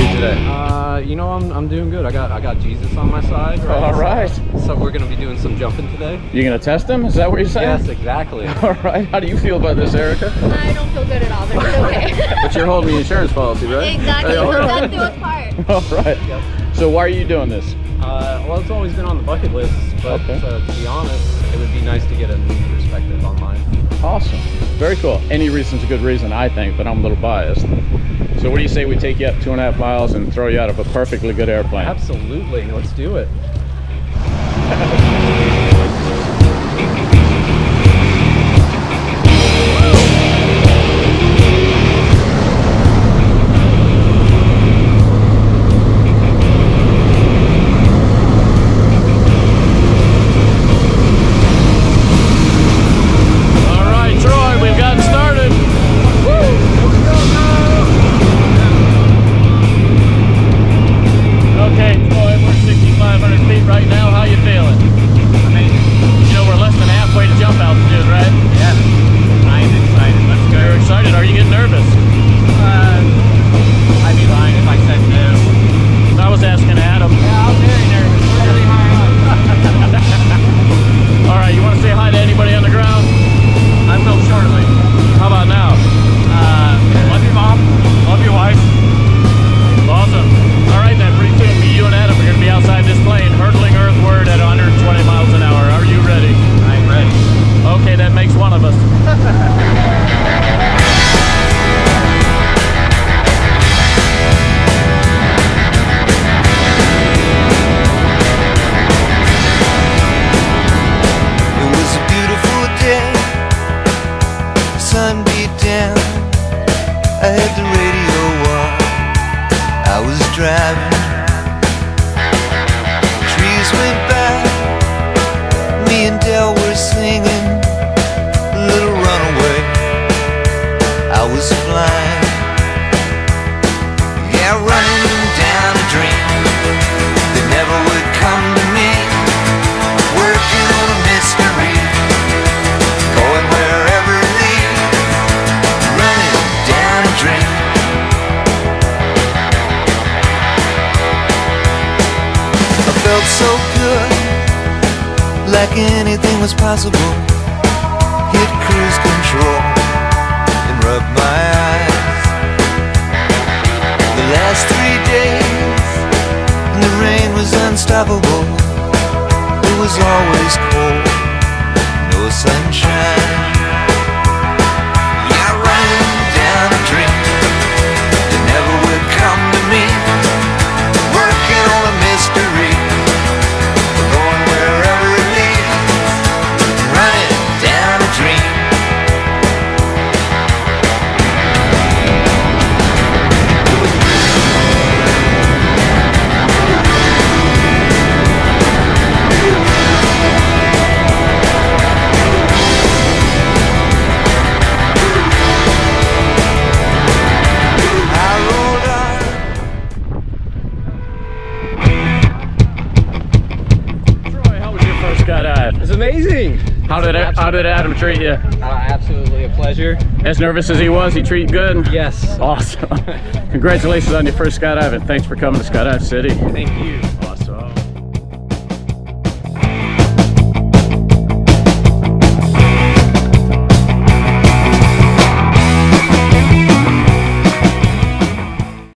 Troy, how are you today? Uh, you know, I'm, I'm doing good. I got I got Jesus on my side. Right? All right. So we're gonna be doing some jumping today. You're gonna test him? Is that what you're saying? Yes, exactly. All right. How do you feel about this, Erica? I don't feel good at all, but it's okay. But you're holding the insurance policy, right? exactly. Hey, all We're right. done do part. All right. Yep. So why are you doing this? Uh, well, it's always been on the bucket list, but Okay. uh, to be honest, it would be nice to get a new perspective on life. Awesome. Very cool. Any reason's a good reason, I think, but I'm a little biased. So what do you say we take you up two and a half miles and throw you out of a perfectly good airplane? Absolutely. Let's do it. had the radio on. I was driving. Felt so good, like anything was possible. Hit cruise control and rub my eyes. The last three days, the rain was unstoppable. It was always cold, no sunshine. Skydive? It's amazing. How did how did Adam treat you? Uh, absolutely a pleasure. As nervous as he was, he treated good. Yes. Awesome. Congratulations on your first skydive, and thanks for coming to Skydive City. Thank you.